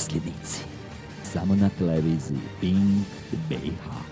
nasljednici. Samo na televiziji Pink BH.